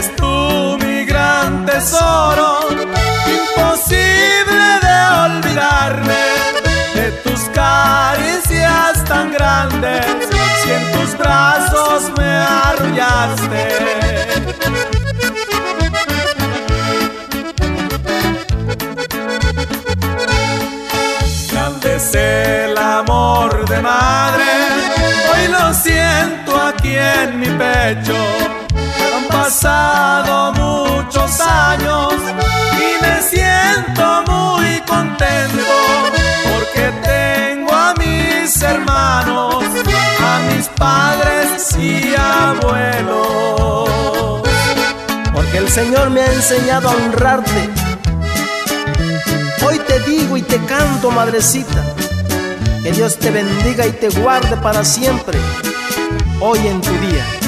eres tú mi gran tesoro, imposible de olvidarme de tus caricias tan grandes, si en tus brazos me arrullaste. Grande el amor de madre, hoy lo siento aquí en mi pecho pasado muchos años y me siento muy contento porque tengo a mis hermanos, a mis padres y abuelos. Porque el Señor me ha enseñado a honrarte. Hoy te digo y te canto, madrecita, que Dios te bendiga y te guarde para siempre, hoy en tu día.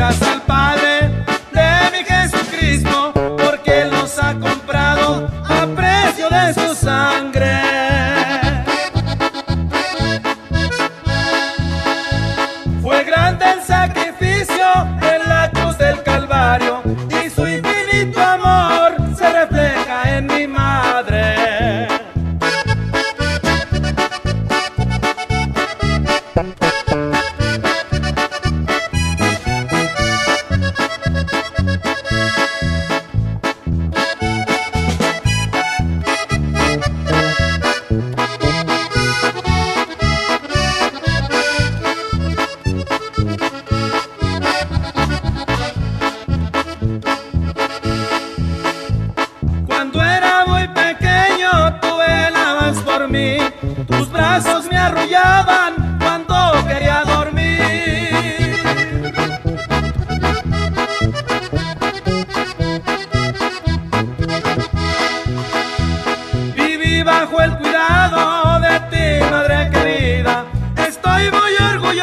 Gracias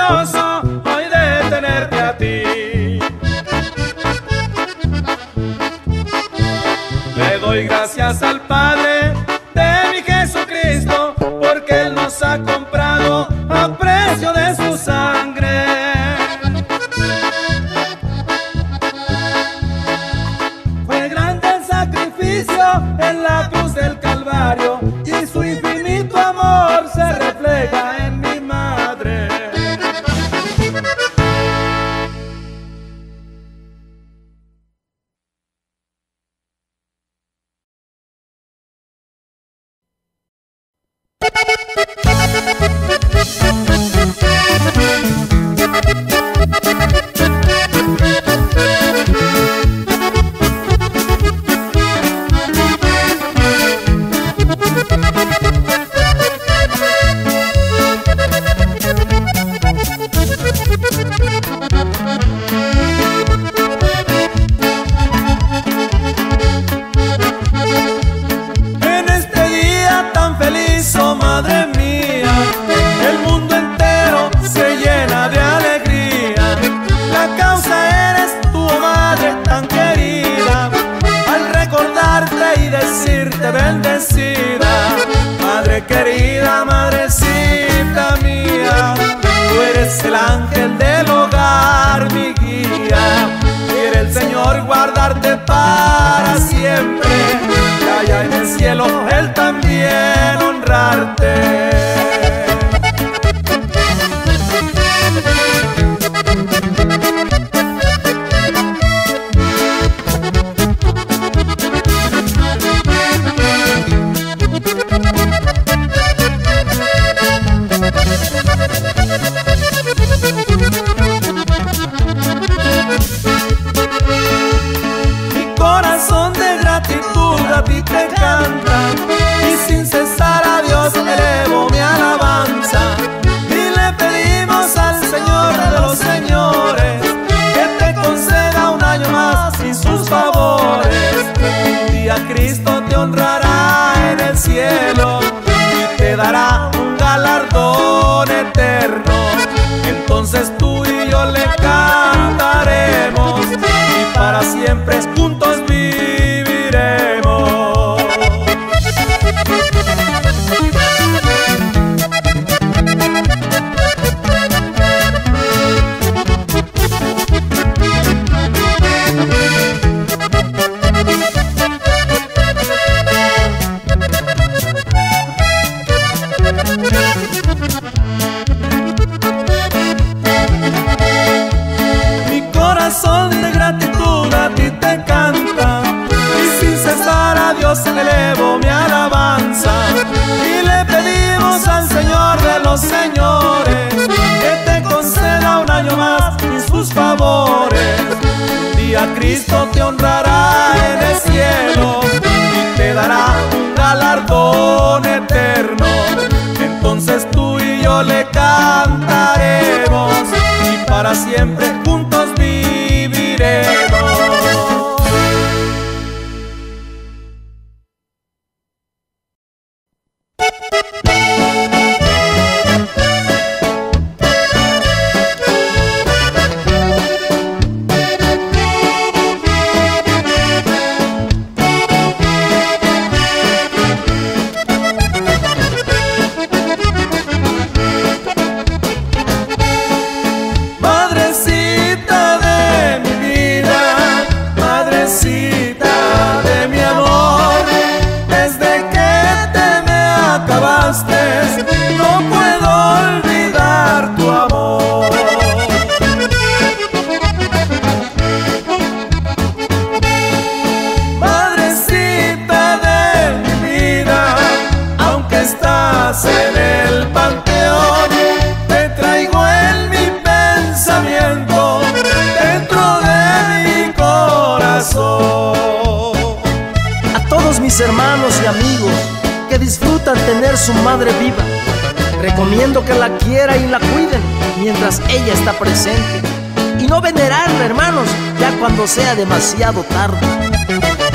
nossa siempre. entonces tú y yo le cantaremos y para siempre juntos viviremos. Cristo te honrará en el cielo y te dará un galardón eterno. Entonces tú y yo le cantaremos y para siempre su madre viva. Recomiendo que la quiera y la cuiden mientras ella está presente. Y no venerarla, hermanos, ya cuando sea demasiado tarde.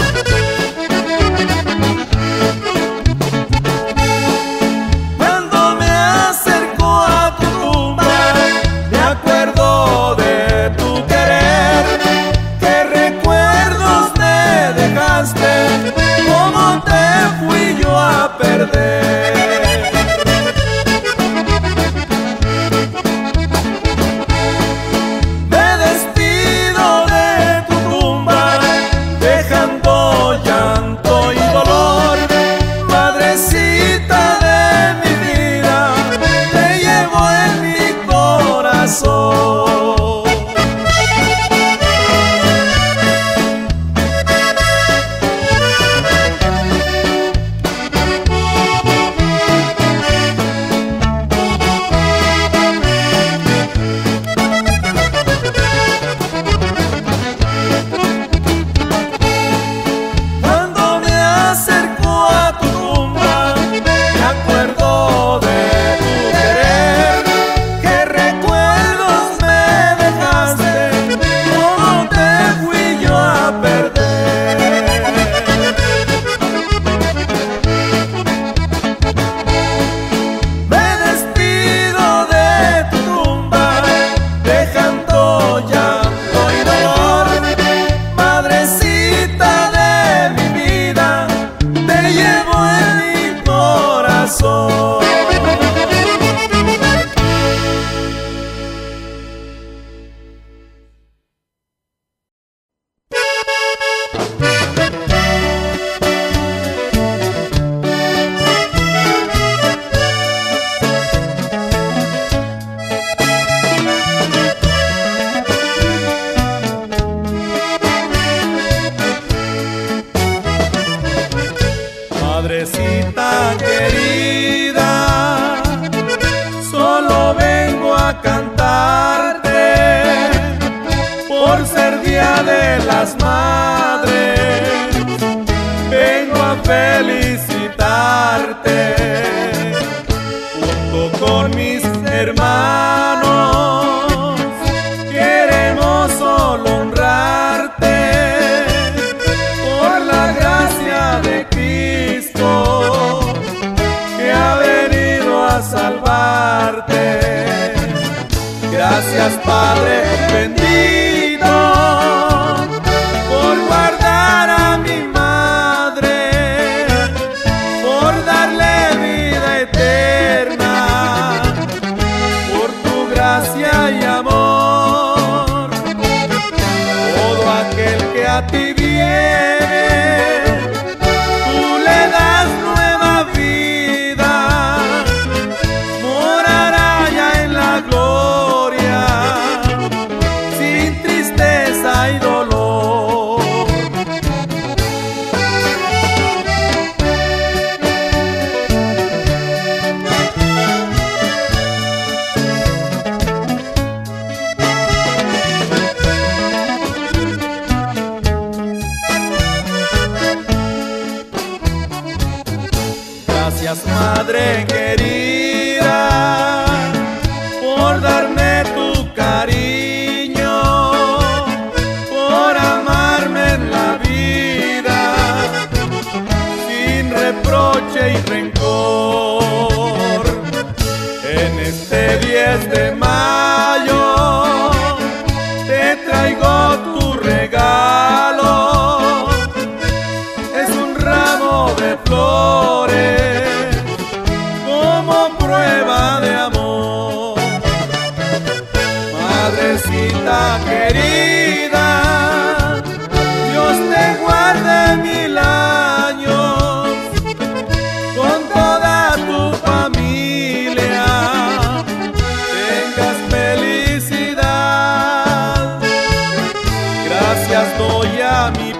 gracias Padre bendito por guardar a mi madre, por darle vida eterna, por tu gracia y amor, todo aquel que a ti viene. madre querida, por darme tu cariño, por amarme en la vida, sin reproche y rencor. En este 10 de mayo te traigo tu regalo, es un ramo de flores. estoy a